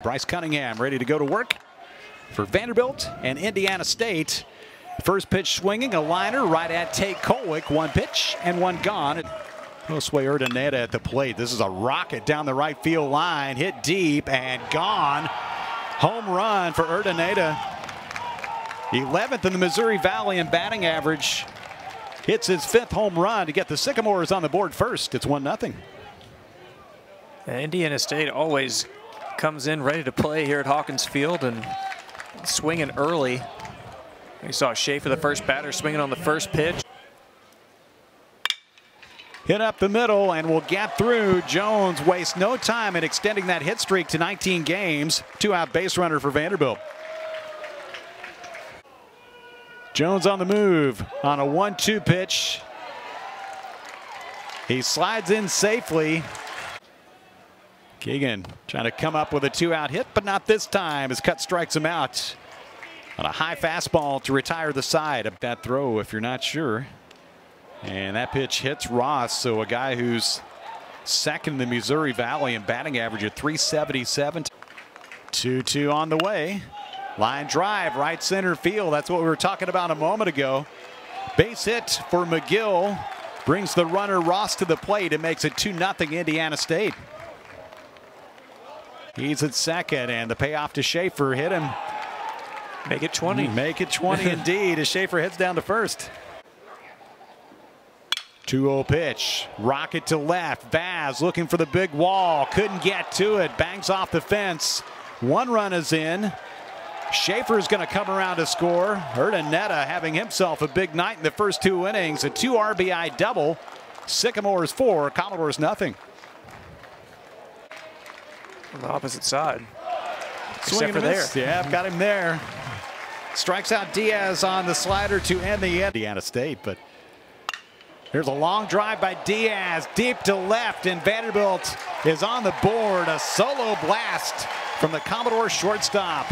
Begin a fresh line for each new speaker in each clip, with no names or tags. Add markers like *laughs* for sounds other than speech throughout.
Bryce Cunningham ready to go to work for Vanderbilt and Indiana State. First pitch swinging, a liner right at Tate Kolwyck. One pitch and one gone. Josue Urdaneta at the plate. This is a rocket down the right field line. Hit deep and gone. Home run for Urdaneta. 11th in the Missouri Valley in batting average. Hits his fifth home run to get the Sycamores on the board first. It's 1 0.
Indiana State always comes in ready to play here at Hawkins Field and swinging early. We saw Schaefer, the first batter, swinging on the first pitch.
Hit up the middle and will get through. Jones wastes no time in extending that hit streak to 19 games. Two out base runner for Vanderbilt. Jones on the move on a 1 2 pitch. He slides in safely. Keegan trying to come up with a two out hit, but not this time as Cut strikes him out on a high fastball to retire the side of that throw if you're not sure. And that pitch hits Ross, so a guy who's second in the Missouri Valley in batting average at 377. 2 2 on the way. Line drive, right center field. That's what we were talking about a moment ago. Base hit for McGill brings the runner Ross to the plate and makes it 2 0 Indiana State. He's at second, and the payoff to Schaefer hit him.
Make it 20. *laughs*
Make it 20 *laughs* indeed as Schaefer heads down to first. 2-0 pitch. Rocket to left. Vaz looking for the big wall. Couldn't get to it. Bangs off the fence. One run is in. Schaefer is going to come around to score. Urdaneta having himself a big night in the first two innings. A two RBI double. Sycamores four, Commodores nothing.
On the opposite side.
Swing
Except for there.
Yeah, I've got him there. Strikes out Diaz on the slider to end the end. Indiana State, but Here's a long drive by Diaz, deep to left, and Vanderbilt is on the board. A solo blast from the Commodore shortstop.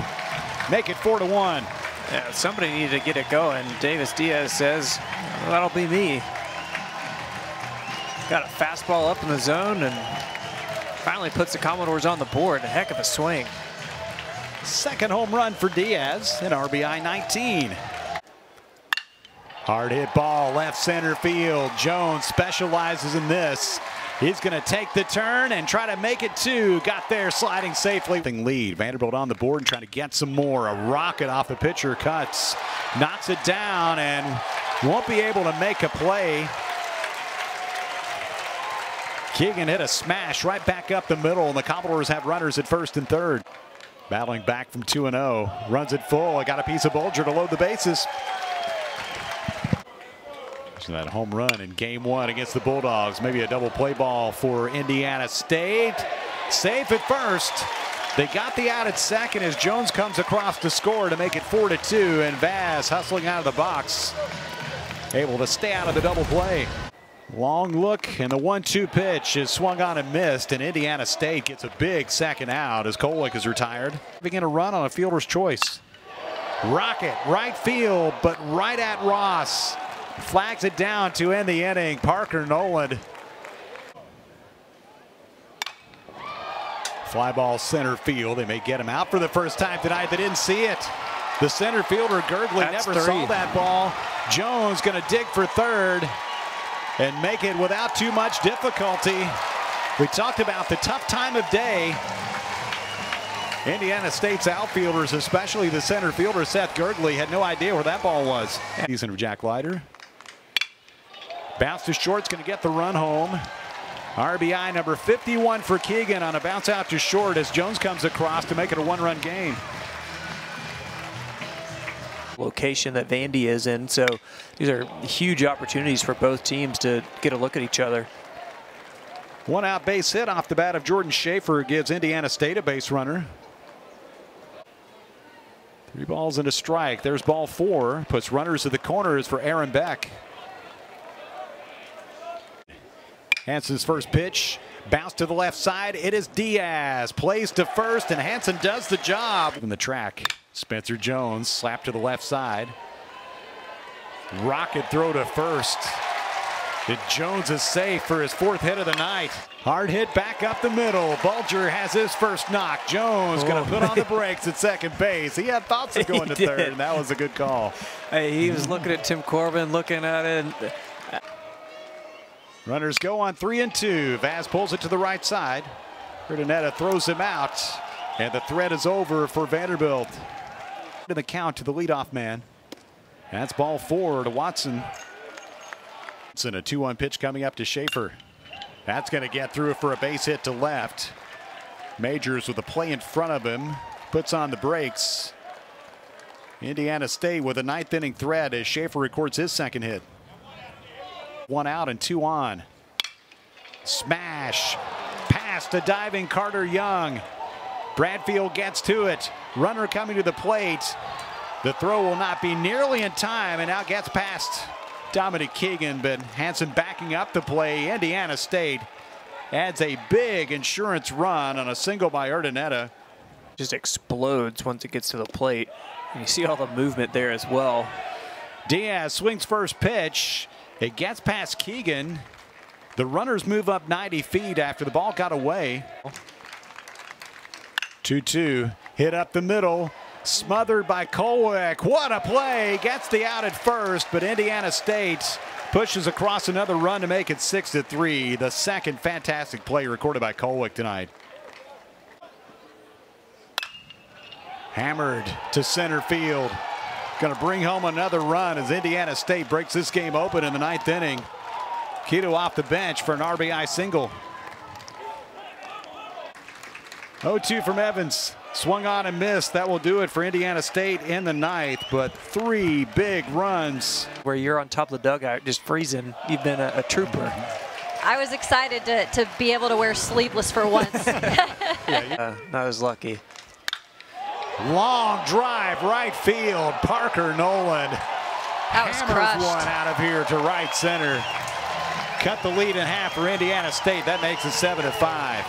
Make it four to one.
Yeah, somebody needed to get it going. Davis Diaz says, well, that'll be me. Got a fastball up in the zone and finally puts the Commodores on the board. A heck of a swing.
Second home run for Diaz in RBI 19. Hard hit ball, left center field. Jones specializes in this. He's going to take the turn and try to make it two. Got there sliding safely. Lead. Vanderbilt on the board and trying to get some more. A rocket off the pitcher cuts. Knocks it down and won't be able to make a play. Keegan hit a smash right back up the middle, and the Commodores have runners at first and third. Battling back from 2 0. Runs it full. I got a piece of Bulger to load the bases. So that home run in game one against the Bulldogs. Maybe a double play ball for Indiana State. Safe at first. They got the out at second as Jones comes across to score to make it 4 to 2. And Vaz hustling out of the box. Able to stay out of the double play. Long look and the 1 2 pitch is swung on and missed. And Indiana State gets a big second out as Kolwyck is retired. Begin a run on a fielder's choice. Rocket, right field, but right at Ross. Flags it down to end the inning. Parker Noland. Fly ball center field. They may get him out for the first time tonight. They didn't see it. The center fielder Gergley
That's
never
three.
saw that ball. Jones going to dig for third and make it without too much difficulty. We talked about the tough time of day. Indiana State's outfielders, especially the center fielder Seth Gergley, had no idea where that ball was. Season of Jack Leiter. Bounce to short's going to get the run home. RBI number 51 for Keegan on a bounce out to short as Jones comes across to make it a one-run game.
Location that Vandy is in. So these are huge opportunities for both teams to get a look at each other.
One out base hit off the bat of Jordan Schaefer gives Indiana State a base runner. Three balls and a strike. There's ball four. Puts runners at the corners for Aaron Beck. Hanson's first pitch. Bounce to the left side. It is Diaz. Plays to first, and Hanson does the job. In the track, Spencer Jones slap to the left side. Rocket throw to first. And Jones is safe for his fourth hit of the night. Hard hit back up the middle. Bulger has his first knock. Jones going to oh. put on the *laughs* brakes at second base. He had thoughts of going to
did.
third, and that was a good call.
Hey, he was looking at Tim Corbin, looking at it.
Runners go on three and two. Vaz pulls it to the right side. Urdaneta throws him out, and the threat is over for Vanderbilt. To the count to the leadoff man. That's ball four to Watson. It's in a 2-1 pitch coming up to Schaefer. That's going to get through for a base hit to left. Majors with a play in front of him puts on the brakes. Indiana State with a ninth inning threat as Schaefer records his second hit. One out and two on. Smash. Pass to diving Carter Young. Bradfield gets to it. Runner coming to the plate. The throw will not be nearly in time and now gets past Dominic Keegan, but Hanson backing up the play. Indiana State adds a big insurance run on a single by Urdaneta.
just explodes once it gets to the plate. And you see all the movement there as well.
Diaz swings first pitch. It gets past Keegan. The runners move up 90 feet after the ball got away. 2 2. Hit up the middle. Smothered by Kolwyck. What a play. Gets the out at first, but Indiana State pushes across another run to make it 6 to 3. The second fantastic play recorded by Kolwyck tonight. Hammered to center field. Going to bring home another run as Indiana State breaks this game open in the ninth inning. Keto off the bench for an RBI single. 0-2 from Evans. Swung on and missed. That will do it for Indiana State in the ninth, but three big runs.
Where you're on top of the dugout just freezing. You've been a, a trooper.
I was excited to, to be able to wear sleeveless for once. *laughs*
Uh, not as lucky.
Long drive, right field. Parker Noland
That was
hammers
crushed.
one out of here to right center. Cut the lead in half for Indiana State. That makes it seven to five.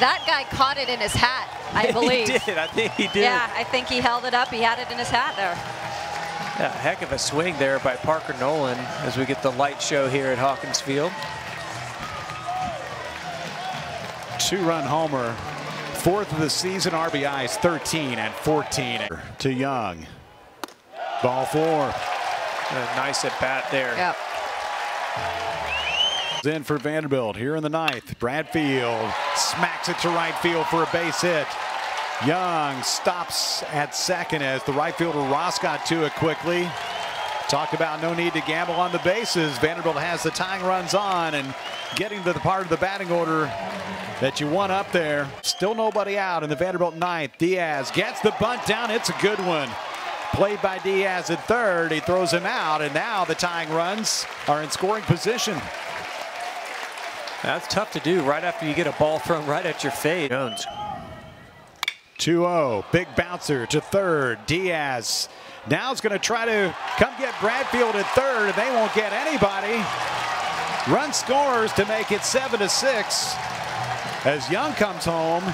That guy caught it in his hat, I *laughs* believe.
he did. I think he did.
Yeah, I think he held it up. He had it in his hat there.
Yeah, heck of a swing there by Parker Noland as we get the light show here at Hawkins Field.
Two-run homer. Fourth of the season RBIs, 13 and 14 to Young. Ball four.
A nice at bat there.
Yep.
In for Vanderbilt here in the ninth. Bradfield smacks it to right field for a base hit. Young stops at second as the right fielder Ross got to it quickly. Talked about no need to gamble on the bases. Vanderbilt has the tying runs on and getting to the part of the batting order that you want up there. Still nobody out in the Vanderbilt ninth. Diaz gets the bunt down. It's a good one. Played by Diaz at third. He throws him out, and now the tying runs are in scoring position.
That's tough to do right after you get a ball thrown right at your face. Jones.
2-0, big bouncer to third. Diaz now is going to try to come get Bradfield at third, and they won't get anybody. Run scores to make it 7 to 6 as Young comes home.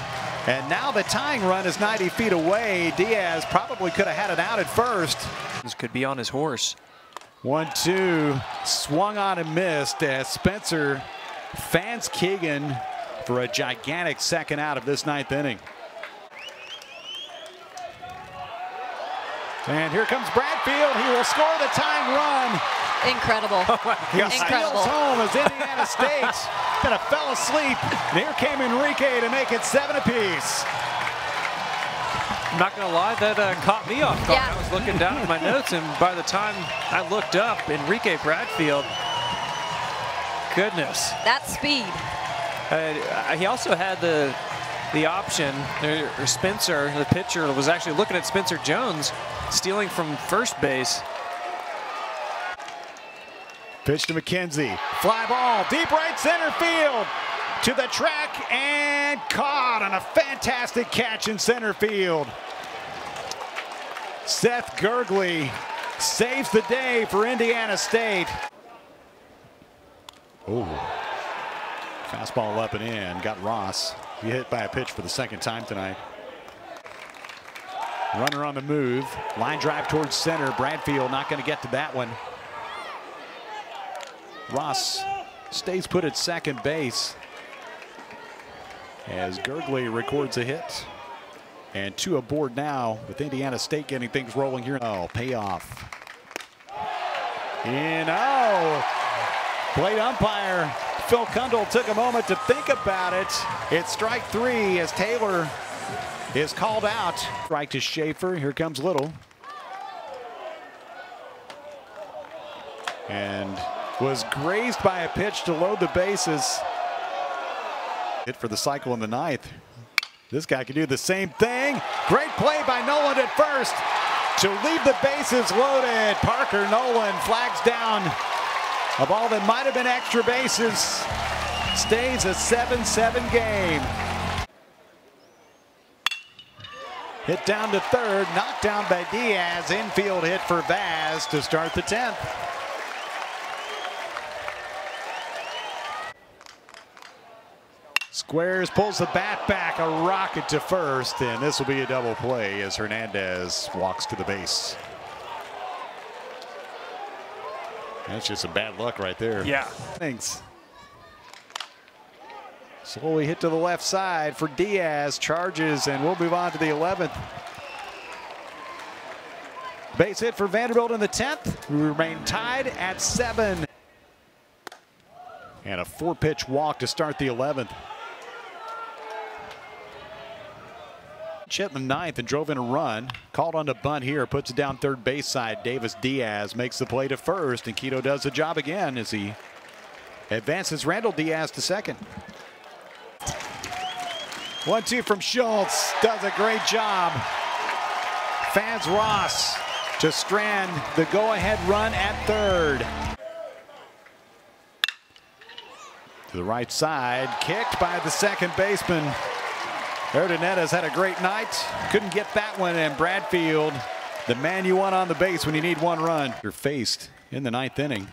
And now the tying run is 90 feet away. Diaz probably could have had it out at first.
This could be on his horse.
One, two, swung on and missed as Spencer fans Keegan for a gigantic second out of this ninth inning. And here comes Bradfield. He will score the tying run.
Incredible. *laughs*
He
Incredible.
steals home as Indiana State *laughs* kind of fell asleep. And here came Enrique to make it seven apiece.
I'm not gonna lie, that uh, caught me off guard.
Yeah.
I was looking down at my notes, and by the time I looked up, Enrique Bradfield, goodness.
That speed.
Uh, he also had the the option, or or Spencer, the pitcher, was actually looking at Spencer Jones, stealing from first base.
Pitch to McKenzie. Fly ball, deep right center field. To the track and caught on a fantastic catch in center field. Seth Gergley saves the day for Indiana State. Oh, fastball up and in. Got Ross. He hit by a pitch for the second time tonight. Runner on the move. Line drive towards center. Bradfield not going to get to that one. Ross stays put at second base. as Gergley records a hit. And two aboard now with Indiana State getting things rolling here. Oh, payoff. You oh, know, plate umpire Phil Kundal took a moment to think about it. It's strike three as Taylor is called out. Strike to Schaefer. Here comes Little. And was grazed by a pitch to load the bases. Hit for the cycle in the ninth. This guy can do the same thing. Great play by Noland at first to leave the bases loaded. Parker Noland flags down a ball that might have been extra bases. Stays a 7-7 game. Hit down to third, knocked down by Diaz. Infield hit for Vaz to start the 10th. Squares pulls the bat back, a rocket to first, and this will be a double play as Hernandez walks to the base. That's just some bad luck right there.
Yeah.
Thanks. Slowly hit to the left side for Diaz, charges, and we'll move on to the 11th. Base hit for Vanderbilt in the 10th. We remain tied at seven. And a four pitch walk to start the 11th. The ninth and drove in a run. Called on to bunt here, puts it down third base side. Davis Diaz makes the play to first, and Quito does the job again as he advances Randall Diaz to second. One two from Schultz does a great job. Fans Ross to strand the go-ahead run at third. To the right side, kicked by the second baseman. Urdaneta's had a great night. Couldn't get that one, and Bradfield, the man you want on the base when you need one run. You're faced in the ninth inning.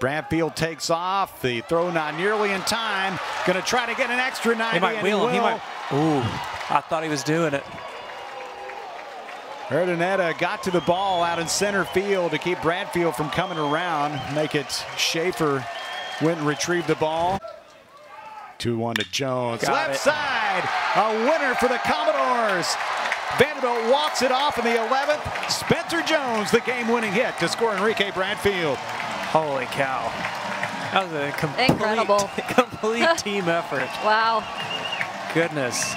Bradfield takes off. The throw not nearly in time. Going to try to get an extra 90.
He might wheel him. He might. Ooh, I thought he was doing it.
Urdaneta got to the ball out in center field to keep Bradfield from coming around. Make it Schaefer went and retrieved the ball. 2-1 to Jones.
Got
Left
it.
side, a winner for the Commodores. Vanderbilt walks it off in the 11th. Spencer Jones, the game-winning hit to score Enrique Bradfield.
Holy cow. That was a complete,
Incredible. *laughs*
complete team effort.
Wow.
Goodness.